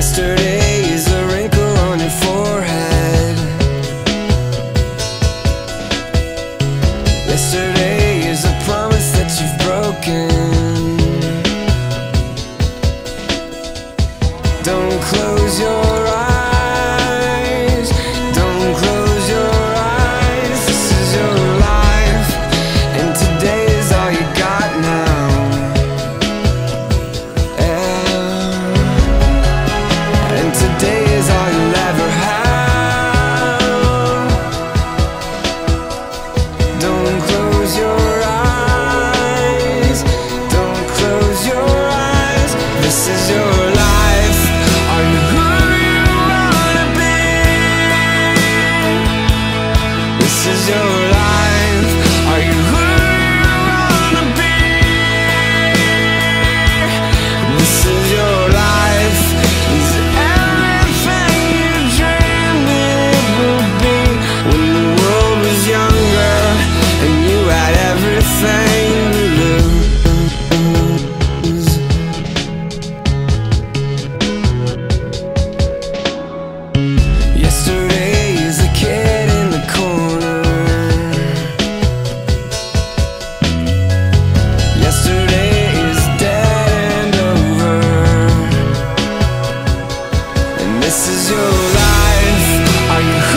Yesterday is a wrinkle on your forehead. Yesterday is a promise that you've broken. Don't close your is yours. this is your life.